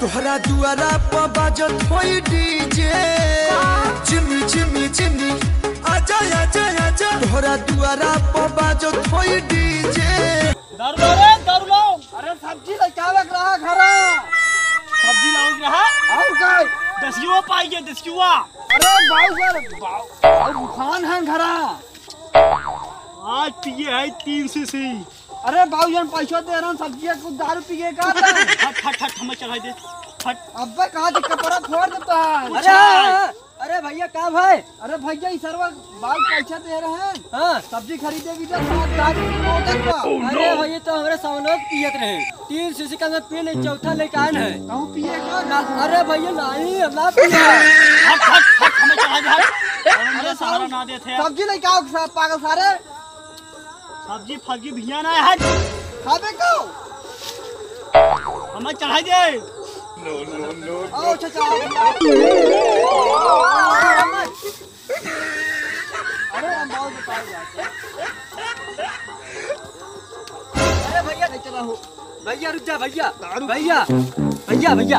तोहरा दुआरा पर बाजत होई डीजे। चिमी चिमी चिमी आजा आजा आजा तोहरा दुआरा पर बाजत होई डीजे। दारू रे, दारू लो अरे सब्ज़ी लेके रहा घरा सब्ज़ी लाओ रहा और काय? दसियो पाइए, दसियो अरे बाऊ सर बाऊ खान है घरा आज पिए है तीन सीसी। अरे बाऊ जान पैसा दे रहा हूँ सब्ज़ी को दारू पिए का हट हट हट हमें चढ़ाई दे। हट अब्बे कहा कपड़ा फोड़ देता है? अरे, अरे भैया कहाँ भाई? अरे भैया इस सरवर बाल पैसा दे रहे हैं। हाँ। सब्ज़ी तो दारू बोतल का। अरे भैया तो हमारे सामने पियत रहे। तीन शीशी का मैं पी ले चौथा लेके आए हैं। कहूँ पिएगा ना अरे भैया नहीं दे। हट और मुझे ना देते हैं। सब्ज़ी लेके आओ पागल सारे। सब्ज़ी फब्जी भिया ना है। खाबे को? हमें चढ़ाई दे। आओ चाचा अरे हम बहुत पाई जाते अरे भैया नहीं चला हो। भैया रुक जा भैया। भैया भैया भैया।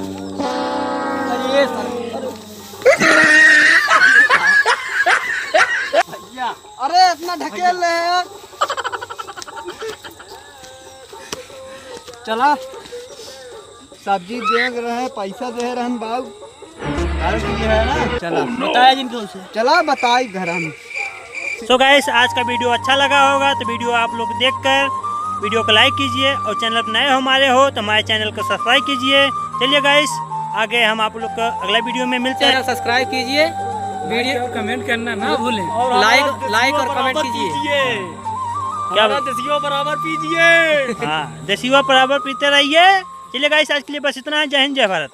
अरे सर भैया। अरे इतना ढकेल ले चला। सब्ज़ी देख रहे पैसा दे रहे बाबू है ना? चला। बताया जिनको उसे चला बताई घर हम सो गाइस आज का वीडियो अच्छा लगा होगा तो वीडियो आप लोग देखकर वीडियो को लाइक कीजिए और चैनल पर नए हमारे हो तो हमारे चैनल को सब्सक्राइब कीजिए। चलिए गाइस आगे हम आप लोग को अगला वीडियो में मिलते हैं। सब्सक्राइब कीजिए वीडियो कमेंट करना ना भूलें। लाइक लाइक और कमेंट कीजिए। क्या दसियों बराबर पीजिए। हाँ दसियों बराबर पीते रहिए। चलिए गाइस आज के लिए बस इतना है। जय हिंद जय भारत।